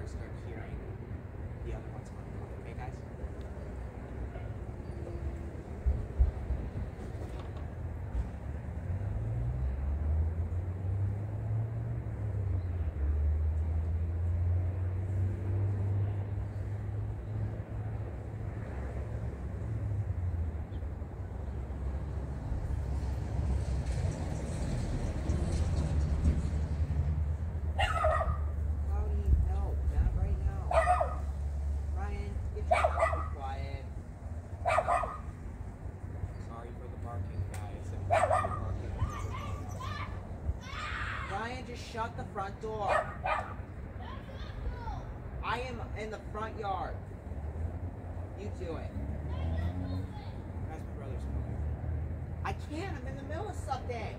I start hearing the other ones. going front door. I am in the front yard. You do it. That's my brother's. I can't. I'm in the middle of something.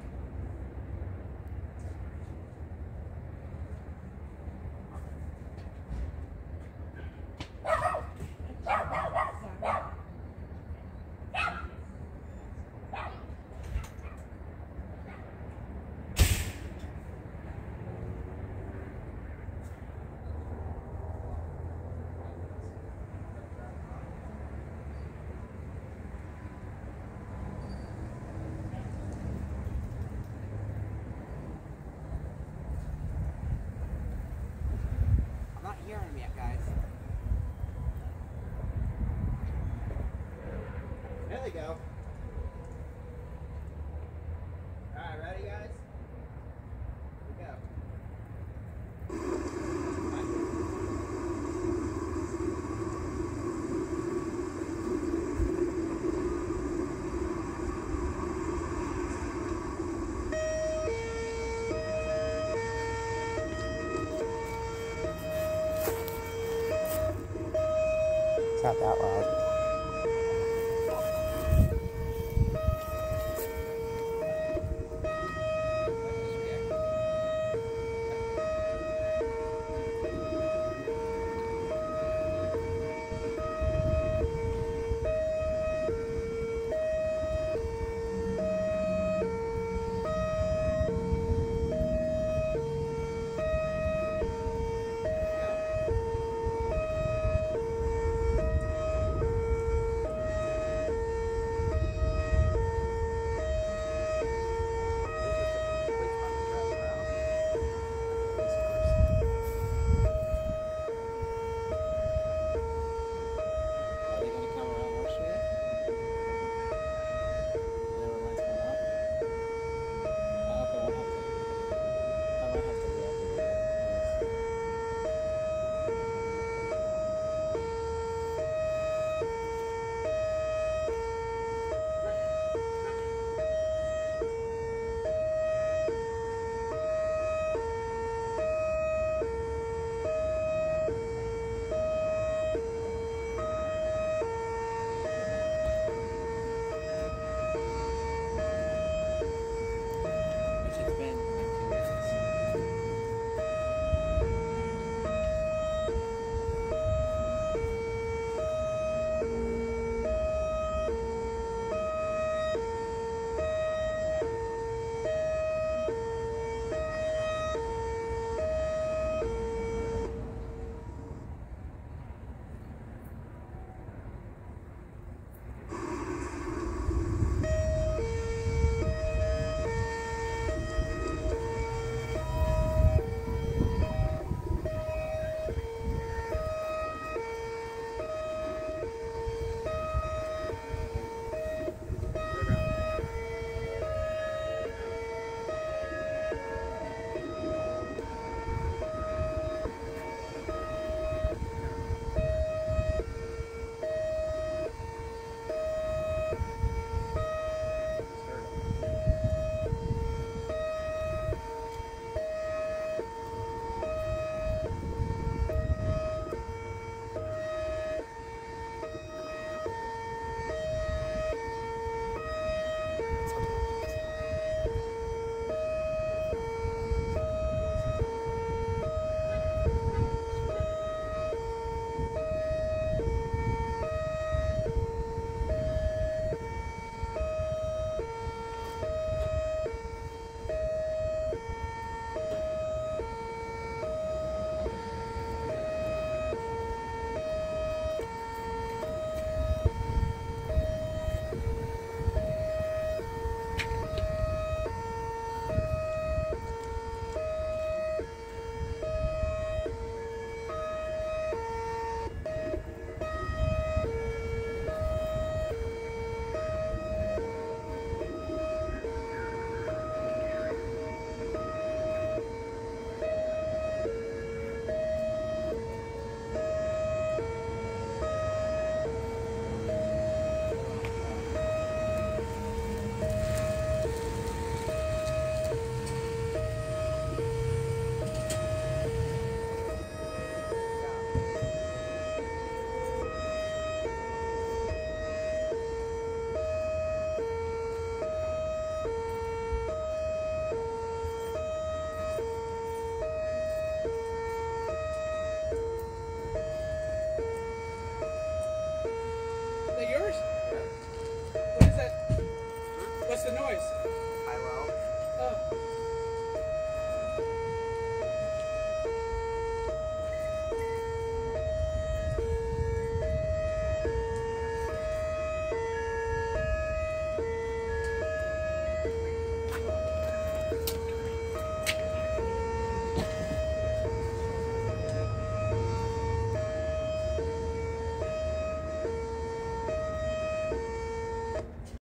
Not that loud. The noise? High low. Oh.